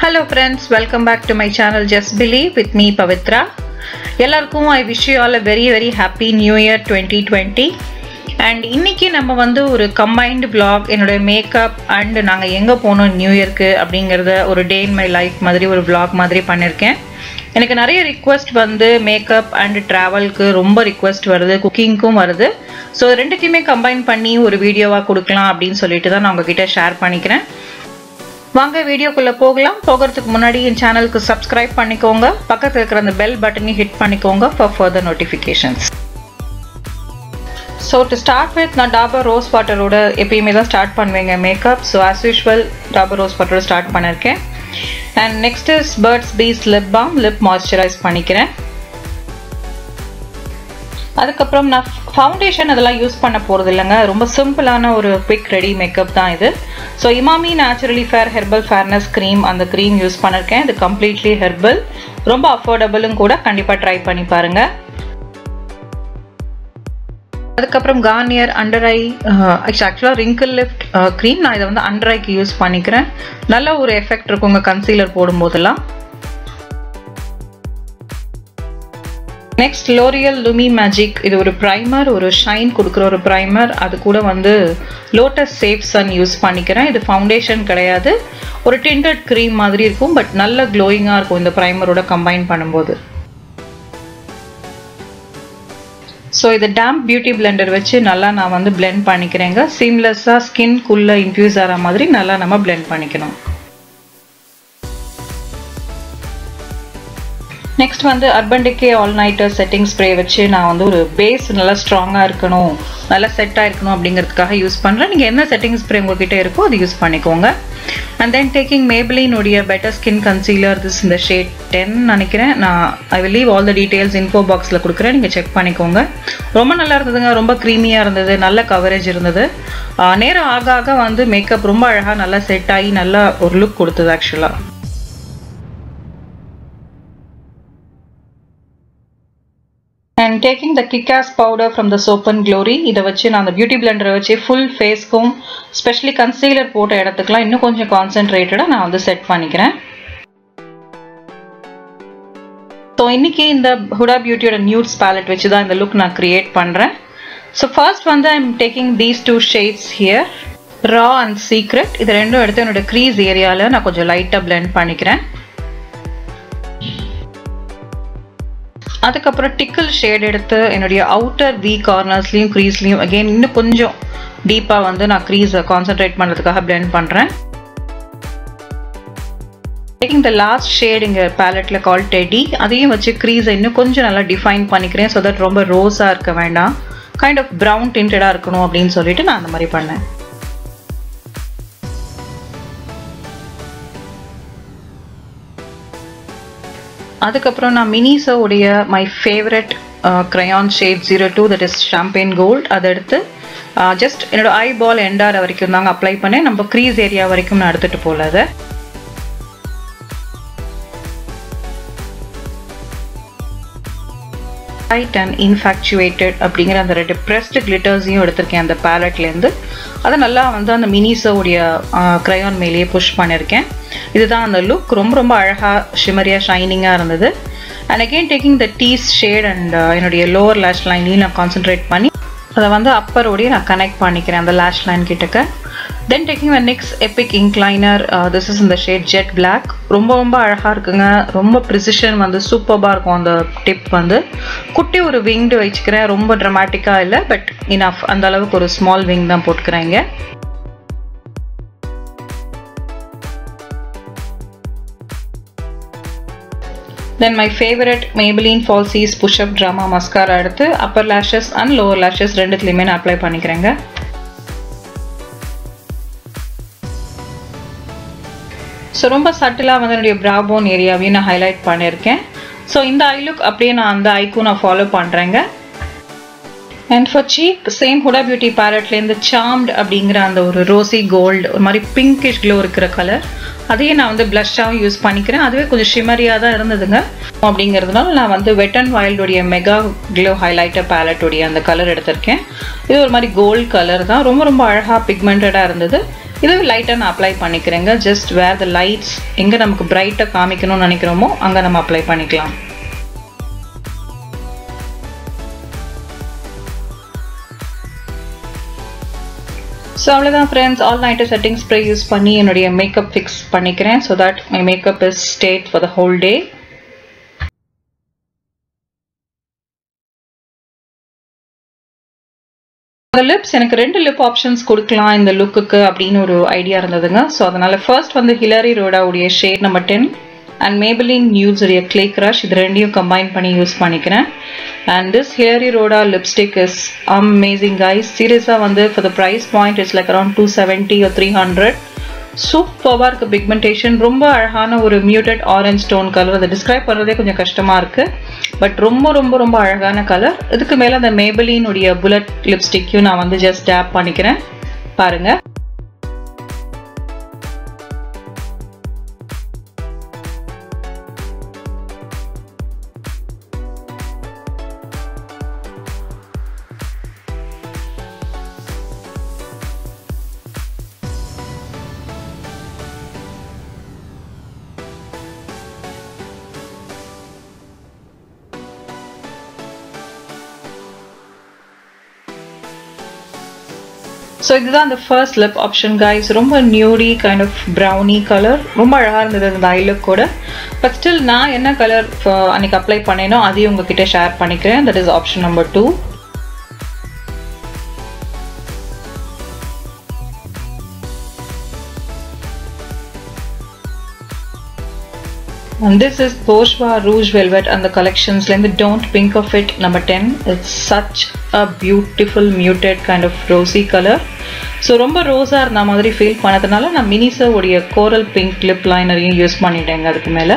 Hello friends welcome back to my channel just believe with me Pavithra எல்லாருக்கும் I wish you all a very very happy new year twenty twenty and இன்றைக்கி நம்ம வந்து ஒரு combined blog என்னோட makeup and நாங்கள் எங்கே போனோம் new இயர்க்கு அப்படிங்கிறத ஒரு டே இன் மை லைஃப் மாதிரி ஒரு பிளாக் மாதிரி பண்ணியிருக்கேன் எனக்கு நிறைய ரிக்வெஸ்ட் வந்து மேக்கப் அண்ட் ட்ராவல்க்கு ரொம்ப ரிக்வெஸ்ட் வருது குக்கிங்க்கும் வருது. ஸோ ரெண்டுத்தையுமே கம்பைன் பண்ணி ஒரு வீடியோவாக கொடுக்கலாம் அப்படின்னு சொல்லிட்டு தான் நான் உங்ககிட்ட ஷேர் பண்ணிக்கிறேன். வாங்க வீடியோக்குள்ள போகலாம். போகிறதுக்கு முன்னாடி என் சேனலுக்கு சப்ஸ்கிரைப் பண்ணிக்கோங்க. பக்கத்தில் இருக்கிற அந்த பெல் பட்டனையும் ஹிட் பண்ணிக்கோங்க for further notifications so to start with நான் டாபர் ரோஸ் வாட்டரோட எப்பயுமே தான் ஸ்டார்ட் பண்ணுவேங்க makeup so as usual Dabur rose வாட்டரோட ஸ்டார்ட் பண்ணியிருக்கேன் and next is Burt's Bees lip balm lip moisturise பண்ணிக்கிறேன். அதுக்கப்புறம் நான் ஃபவுண்டேஷன் அதெல்லாம் யூஸ் பண்ண போகிறது இல்லைங்க. ரொம்ப சிம்பிளான ஒரு குவிக் ரெடி மேக்கப் தான் இது. So Emami naturally fair herbal fairness cream அந்த க்ரீம் யூஸ் பண்ணியிருக்கேன் இது கம்ப்ளீட்லி ஹெர்பல் ரொம்ப அஃபோர்டபுளும் கூட கண்டிப்பாக ட்ரை பண்ணி பாருங்கள் அதுக்கப்புறம் கார்னியர் அண்டர் ஐ ஆக்சுவலாக ரிங்கிள் லிஃப்ட் க்ரீம் நான் இதை வந்து அண்டர் ஐக்கு யூஸ் பண்ணிக்கிறேன். நல்ல ஒரு எஃபெக்ட் இருக்குங்க கன்சீலர் போடும்போதெல்லாம். நெக்ஸ்ட் லோரியல் லுமி மேஜிக் இது ஒரு ப்ரைமர் ஒரு ஷைன் கொடுக்குற ஒரு ப்ரைமர் அது கூட வந்து லோட்டஸ் சேஃப் சன் யூஸ் பண்ணிக்கிறேன். இது ஃபவுண்டேஷன் கிடையாது. ஒரு டிண்டட் க்ரீம் மாதிரி இருக்கும் பட் நல்ல க்ளோயிங்காக இருக்கும் இந்த ப்ரைமரோட கம்பைன் பண்ணும்போது. ஸோ இது டேம்ப் பியூட்டி பிளெண்டர் வச்சு நல்லா நான் வந்து பிளெண்ட் பண்ணிக்கிறேங்க. சீம்லெஸ்ஸாக ஸ்கின்குள்ளே இன்ஃப்யூஸ் ஆகிற மாதிரி நல்லா நம்ம பிளெண்ட் பண்ணிக்கணும். நெக்ஸ்ட் வந்து Urban Decay all nighter setting spray வச்சு நான் வந்து ஒரு பேஸ் நல்லா ஸ்ட்ராங்காக இருக்கணும் நல்லா செட் ஆகிருக்கணும் அப்படிங்கிறதுக்காக யூஸ் பண்ணுறேன் நீங்கள் என்ன செட்டிங் ஸ்ப்ரே உங்ககிட்ட இருக்கோ அது யூஸ் பண்ணிக்கோங்க. அண்ட் தென் டேக்கிங் மேபிளினுடைய பெட்டர் ஸ்கின் கன்சீலர் திஸ் இந்த ஷேட் டென் நினைக்கிறேன். நான் I will leave all the details info பாக்ஸில் கொடுக்குறேன். நீங்கள் செக் பண்ணிக்கோங்க. ரொம்ப நல்லா இருந்ததுங்க. ரொம்ப க்ரீமியாக இருந்தது. நல்ல கவரேஜ் இருந்தது. நேரம் ஆக ஆக வந்து மேக்கப் ரொம்ப அழகாக நல்லா செட் ஆகி நல்லா ஒரு லுக் கொடுத்தது ஆக்சுவலாக and taking the kickass powder from the soap and glory இதை வச்சு நான் அந்த பியூட்டி பிளெண்டரை வச்சு ஃபுல் ஃபேஸ்க்கும் ஸ்பெஷலி கன்சீலர் போட்ட இடத்துக்குலாம் இன்னும் கொஞ்சம் கான்சென்ட்ரேட்டடாக நான் வந்து செட் பண்ணிக்கிறேன். ஸோ இன்னைக்கு இந்த ஹுடா பியூட்டியோட நியூட்ஸ் பேலட் வச்சு தான் இந்த லுக் நான் க்ரியேட் பண்ணுறேன் ஸோ ஃபர்ஸ்ட் வந்து I taking these two shades here raw and secret இது ரெண்டும் எடுத்து என்னோட க்ரீஸ் ஏரியாவில் நான் கொஞ்சம் லைட்டாக பிளெண்ட் பண்ணிக்கிறேன். அதுக்கப்புறம் டிக்கிள் ஷேட் எடுத்து என்னுடைய அவுட்டர் வி கார்னர்ஸ்லையும் க்ரீஸ்லையும் அகெயின் இன்னும் கொஞ்சம் டீப்பாக வந்து நான் க்ரீஸை கான்சென்ட்ரேட் பண்ணுறதுக்காக பிளெண்ட் பண்ணுறேன் டேக்கிங் த லாஸ்ட் ஷேட் இங்கே பேலட்டில் கால் டெடி அதையும் வச்சு க்ரீஸை இன்னும் கொஞ்சம் நல்லா டிஃபைன் பண்ணிக்கிறேன் ஸோ தட் ரொம்ப ரோஸாக இருக்க வேண்டாம். கைண்ட் ஆஃப் ப்ரௌன் டிண்டடாக இருக்கணும் அப்படின்னு சொல்லிட்டு நான் அந்த மாதிரி பண்ணேன். அதுக்கப்புறம் நான் மினிசோவுடைய my favourite crayon shade zero two that is champagne gold அதை எடுத்து ஜஸ்ட் என்னோடய ஐ பால் எண்டார வரைக்கும் தாங்க அப்ளை பண்ணேன். நம்ம க்ரீஸ் ஏரியா வரைக்கும் நான் எடுத்துகிட்டு போகல அதை. லைட் அண்ட் இன்ஃபேக்சுவேட்டட் அப்படிங்கிற அந்த ரெண்டு ப்ரெஸ்ட் கிளிட்டர்ஸையும் எடுத்திருக்கேன் அந்த பேலட்லேருந்து அதை நல்லா வந்து அந்த மினிஸோடைய க்ரையான் uh, மேலேயே புஷ் பண்ணியிருக்கேன் இதுதான் அந்த லுக் ரொம்ப ரொம்ப அழகாக ஷிமரியாக ஷைனிங்காக இருந்தது. And again taking the these shade and என்னுடைய லோவர் லேஷ் லைன்லையும் நான் கான்சென்ட்ரேட் பண்ணி அதை வந்து அப்பரோடையும் நான் கனெக்ட் பண்ணிக்கிறேன் அந்த லேஷ் லைன் கிட்டக்க. Then taking the next epic ink liner this is இந்த ஷேட் ஜெட் பிளாக் ரொம்ப ரொம்ப அழகாக இருக்குங்க. ரொம்ப ப்ரிசிஷன் வந்து சூப்பராக இருக்கும் அந்த டிப் வந்து. குட்டி ஒரு விங்டு வச்சுக்கிறேன். ரொம்ப ட்ரமாட்டிக்காக இல்லை பட் இனஃப் அந்த அளவுக்கு ஒரு ஸ்மால் விங் தான் போட்டுக்கிறேன் then my favourite Maybelline falsies push up drama mascara எடுத்து upper lashes and lower lashes ரெண்டுத்துலேயுமே நான் அப்ளை பண்ணிக்கிறேங்க. ஸோ ரொம்ப சட்டிலாக வந்து என்னுடைய ப்ராபோன் ஏரியாவையும் நான் ஹைலைட் பண்ணியிருக்கேன். ஸோ இந்த ஐ லுக் அப்படியே நான் அந்த ஐக்கும் நான் ஃபாலோ பண்ணுறேங்க and for cheek same Huda beauty பேரட்லேருந்து சாம்ட் அப்படிங்கிற அந்த ஒரு ரோசி கோல்டு ஒரு மாதிரி பிங்கிஷ் க்ளோ இருக்கிற கலர் அதையே நான் வந்து ப்ளஷ்ஷாகவும் யூஸ் பண்ணிக்கிறேன். அதுவே கொஞ்சம் ஷிமரியாக தான் இருந்ததுங்க. அப்படிங்கிறதுனால நான் வந்து வெட் அண்ட் வைல்டுடைய மெகா க்ளோ ஹைலைட்டர் பேலட்டுடைய அந்த கலர் எடுத்திருக்கேன். இது ஒரு மாதிரி கோல்டு கலர் தான். ரொம்ப ரொம்ப அழகாக பிக்மெண்டடாக இருந்தது. இது லைட்டாக நான் அப்ளை பண்ணிக்கிறேங்க. ஜஸ்ட் வேர் த லைட்ஸ் எங்கே நமக்கு பிரைட்டாக காமிக்கணும்னு நினைக்கிறோமோ அங்கே நம்ம அப்ளை பண்ணிக்கலாம். ஸோ அவ்வளோதான் friends all night setting spray use பண்ணி என்னுடைய மேக்கப் ஃபிக்ஸ் பண்ணிக்கிறேன். So that my makeup is stayed for the whole day lips எனக்கு ரெண்டு லிப் ஆப்ஷன்ஸ் கொடுக்கலாம் இந்த லுக்குக்கு அப்படின்னு ஒரு ஐடியா இருந்ததுங்க. ஸோ அதனால ஃபர்ஸ்ட் வந்து Hilary Rhoda shade number ten and Maybelline nudes உடைய கிளே க்ரஷ் இது ரெண்டையும் கம்பைன் பண்ணி யூஸ் பண்ணிக்கிறேன். And this Hilary Rhoda lipstick is amazing guys சீரியஸாக வந்து for the price point it's like around two seventy three hundred சூப்பராக இருக்குது pigmentation ரொம்ப அழகான ஒரு மியூட்டட் ஆரஞ்ச் டோன் கலர் அதை டிஸ்கிரைப் பண்ணுறதே கொஞ்சம் கஷ்டமாக இருக்குது பட் ரொம்ப ரொம்ப ரொம்ப அழகான கலர் இதுக்கு மேலே அந்த மேபலினுடைய புல்லட் லிப்ஸ்டிக்கையும் நான் வந்து ஜஸ்ட் டேப் பண்ணிக்கிறேன். பாருங்கள் ஸோ இதுதான் அந்த ஃபர்ஸ்ட் லிப் ஆப்ஷன் கைஸ் ரொம்ப nudey kind of browny colour ரொம்ப அழகாக இருந்தது அந்த ஐ லுக் கூட பட் ஸ்டில் நான் என்ன கலர் uh, அன்னைக்கு அப்ளை பண்ணேனோ அதையும் உங்ககிட்ட ஷேர் பண்ணிக்கிறேன். That is option number two And this is Bourgeois Rouge Velvet and the collections. Like the Don't Pink of It. Number 10. It's such a beautiful muted kind of rosy color. So ரொம்ப ரோஸாக இருந்த மாதிரி feel பண்ணதுனால நான் மினிசோவுடைய coral pink lip லைனரையும் use பண்ணிட்டேங்க அதுக்கு மேலே.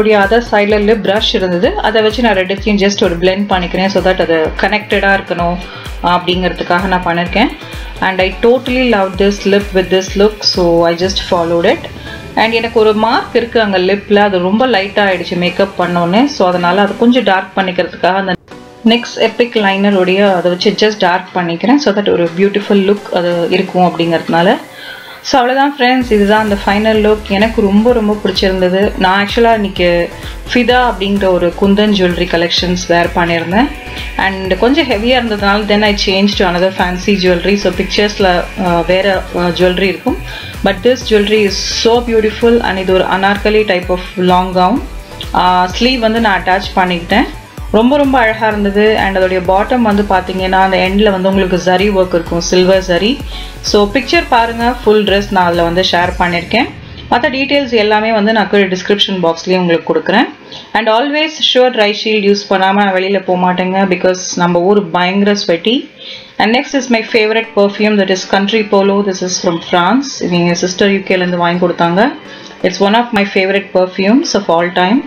உடைய அதர் சைடில் லிப் ப்ரஷ் இருந்தது. அதை வச்சு நான் ரெண்டுத்தையும் ஜஸ்ட் ஒரு பிளெண்ட் பண்ணிக்கிறேன் ஸோ தட் அது கனெக்டடாக இருக்கணும் அப்படிங்கிறதுக்காக நான் பண்ணியிருக்கேன் and I totally love this lip with this look so I just followed it and எனக்கு ஒரு மார்க் இருக்குது அங்கே லிப்பில் அது ரொம்ப லைட்டாக ஆகிடுச்சு மேக்கப் பண்ணோன்னே ஸோ அதனால் அது கொஞ்சம் டார்க் பண்ணிக்கிறதுக்காக அந்த நெக்ஸ்ட் எப்பிக் லைனருடைய அதை வச்சு ஜஸ்ட் டார்க் பண்ணிக்கிறேன் ஸோ தட் ஒரு பியூட்டிஃபுல் லுக் அது இருக்கும் அப்படிங்கிறதுனால. ஸோ அவ்வளோதான் ஃப்ரெண்ட்ஸ் இதுதான் அந்த ஃபைனல் லுக் எனக்கு ரொம்ப ரொம்ப பிடிச்சிருந்தது. நான் ஆக்சுவலாக இன்றைக்கி ஃபிதா அப்படிங்கிற ஒரு குந்தன் ஜுவல்லரி கலெக்ஷன்ஸ் வேர் பண்ணியிருந்தேன். அண்ட் கொஞ்சம் ஹெவியாக இருந்ததுனால then I change to another fancy jewellery so பிக்சர்ஸில் வேறு ஜுவல்லரி இருக்கும். But this jewellery is so beautiful and இது ஒரு Anarkali type of long gown sleeve வந்து நான் அட்டாச் பண்ணிக்கிட்டேன். ரொம்ப ரொம்ப அழகாக இருந்தது. அண்ட் அதோடைய பாட்டம் வந்து பார்த்தீங்கன்னா அந்த எண்டில் வந்து உங்களுக்கு ஜரி ஒர்க் இருக்கும். சில்வர் ஜரி ஸோ பிக்சர் பாருங்கள் ஃபுல் ட்ரெஸ் நான் அதில் வந்து ஷேர் பண்ணியிருக்கேன். மற்ற டீட்டெயில்ஸ் எல்லாமே வந்து நான் கீழே டிஸ்கிரிப்ஷன் பாக்ஸ்லேயும் உங்களுக்கு கொடுக்குறேன். And always sure dry shield use பண்ணாமல் நான் வெளியில் போக மாட்டேங்க பிகாஸ் நம்ம ஊர் பயங்கர sweaty and next is my favourite perfume that is country polo this is from France இது எங்கள் சிஸ்டர் யூகேலேருந்து வாங்கி கொடுத்தாங்க. It's one of my favourite perfumes of all time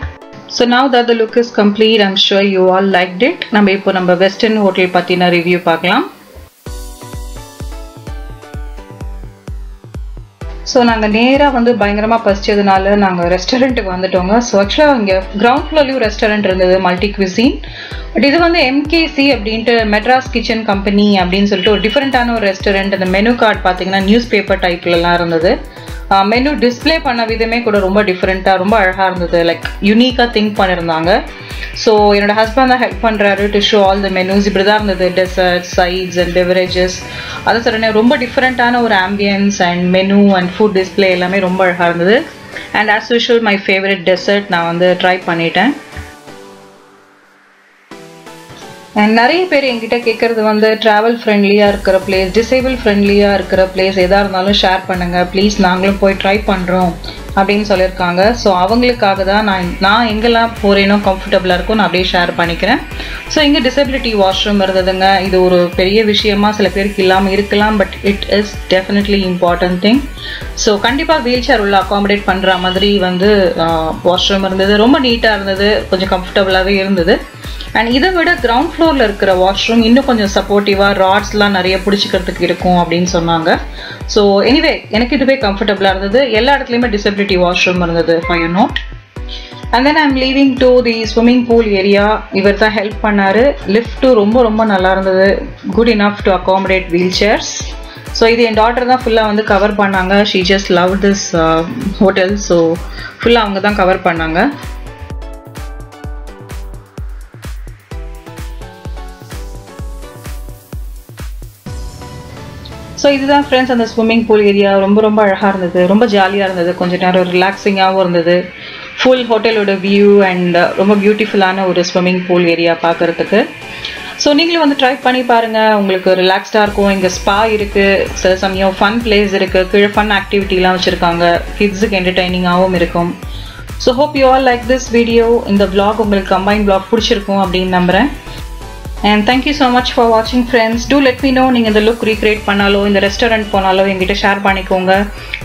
so now that the look is complete I'm sure you all like it நம்ம இப்போ நம்ம western hotel பற்றின review பார்க்கலாம். ஸோ நாங்கள் நேராக வந்து பயங்கரமாக பசிச்சதுனால நாங்கள் ரெஸ்டாரண்ட்டுக்கு வந்துட்டோங்க. ஸோ ஆக்சுவலாக இங்கே கிரவுண்ட் ஃப்ளோர்லேயும் ரெஸ்டாரண்ட் இருந்தது மல்டி குவிசின் பட் இது வந்து எம்கேசி அப்படின்ட்டு மெட்ராஸ் கிச்சன் கம்பெனி அப்படின்னு சொல்லிட்டு ஒரு டிஃப்ரெண்ட்டான ஒரு ரெஸ்டாரண்ட் அந்த மெனு கார்டு பார்த்தீங்கன்னா நியூஸ் பேப்பர் டைப்லலாம் இருந்தது. மெனு டிஸ்பிளே பண்ண விதமே கூட ரொம்ப டிஃப்ரெண்ட்டாக ரொம்ப அழகாக இருந்தது. லைக் யூனிக்காக திங்க் பண்ணியிருந்தாங்க ஸோ என்னோட ஹஸ்பண்ட் தான் ஹெல்ப் பண்ணுறாரு to show all the menus இப்படி தான் இருந்தது. டெசர்ட் சைட்ஸ் அண்ட் பெவரேஜஸ் அதை சொல்கிறேன் ரொம்ப டிஃப்ரெண்ட்டான ஒரு ambience and menu and food display எல்லாமே ரொம்ப அழகாக இருந்தது. And as usual my favourite dessert நான் வந்து ட்ரை பண்ணிட்டேன். அண்ட் நிறைய பேர் என்கிட்ட கேட்குறது வந்து ட்ராவல் ஃப்ரெண்ட்லியாக இருக்கிற பிளேஸ் டிசேபிள் ஃப்ரெண்ட்லியாக இருக்கிற பிளேஸ் எதாக இருந்தாலும் ஷேர் பண்ணுங்கள் ப்ளீஸ் நாங்களும் போய் ட்ரை பண்ணுறோம் அப்படின்னு சொல்லியிருக்காங்க. ஸோ அவங்களுக்காக தான் நான் நான் எங்கெல்லாம் போகிறேனோ கம்ஃபர்டபுளாக இருக்கும் நான் அப்படியே ஷேர் பண்ணிக்கிறேன். ஸோ இங்கே டிசபிலிட்டி வாஷ்ரூம் இருந்ததுங்க. இது ஒரு பெரிய விஷயமா சில பேருக்கு இல்லாமல் இருக்கலாம் but it is definitely important thing so கண்டிப்பாக வீல் சேர் உள்ள அகாமடேட் பண்ணுற மாதிரி வந்து வாஷ்ரூம் இருந்தது. ரொம்ப நீட்டாக இருந்தது. கொஞ்சம் கம்ஃபர்டபுளாகவே இருந்தது. அண்ட் இதை விட கிரவுண்ட் ஃப்ளோரில் இருக்கிற வாஷ்ரூம் இன்னும் கொஞ்சம் சப்போர்ட்டிவாக ராட்ஸ்லாம் நிறைய பிடிச்சிக்கிறதுக்கு இருக்கும் அப்படின்னு சொன்னாங்க. ஸோ எனிவே எனக்கு இதுவே கம்ஃபர்டபுளாக இருந்தது. எல்லா இடத்துலையுமே டிசபிலிட்டி வாஷ்ரூம் இருந்தது five note and then I'm leaving to the swimming pool area இவர் தான் ஹெல்ப் பண்ணார். லிஃப்ட்டும் ரொம்ப ரொம்ப நல்லா இருந்தது. Good enough to accommodate wheel chairs so இது என் டாட்டர் தான் ஃபுல்லாக வந்து கவர் பண்ணாங்க. She just love this hotel so ஃபுல்லாக அவங்க தான் கவர் பண்ணாங்க. ஸோ இதுதான் ஃப்ரெண்ட்ஸ் அந்த ஸ்விம்மிங் பூல் ஏரியா ரொம்ப ரொம்ப அழகாக இருந்தது. ரொம்ப ஜாலியாக இருந்தது. கொஞ்ச நேரம் ரிலாக்ஸிங்காகவும் இருந்தது. ஃபுல் ஹோட்டலோட வியூ அண்ட் ரொம்ப பியூட்டிஃபுல்லான ஒரு ஸ்விம்மிங் பூல் ஏரியா பார்க்குறதுக்கு ஸோ நீங்களும் வந்து ட்ரை பண்ணி பாருங்கள் உங்களுக்கு ரிலாக்ஸ்டாக இருக்கும். இங்கே ஸ்பா இருக்குது சில சமயம் ஃபன் பிளேஸ் இருக்குது கீழே ஃபன் ஆக்டிவிட்டிலாம் வச்சுருக்காங்க. கிட்ஸுக்கு என்டர்டைனிங்காகவும் இருக்கும். So hope you all like this video இந்த vlog உங்களுக்கு கம்பைன் vlog பிடிச்சிருக்கும் அப்படின்னு நம்புகிறேன் and thank you so much for வாட்சிங் friends do let me know நீங்கள் இந்த லுக் ரீக்ரியேட் பண்ணாலோ இந்த ரெஸ்டாரண்ட் போனாலோ எங்கிட்ட ஷேர் பண்ணிக்கோங்க.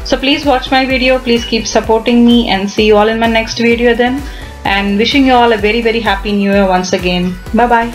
So please watch my video please keep supporting me and see all in my next video then and wishing you all a very very happy new year once again bye bye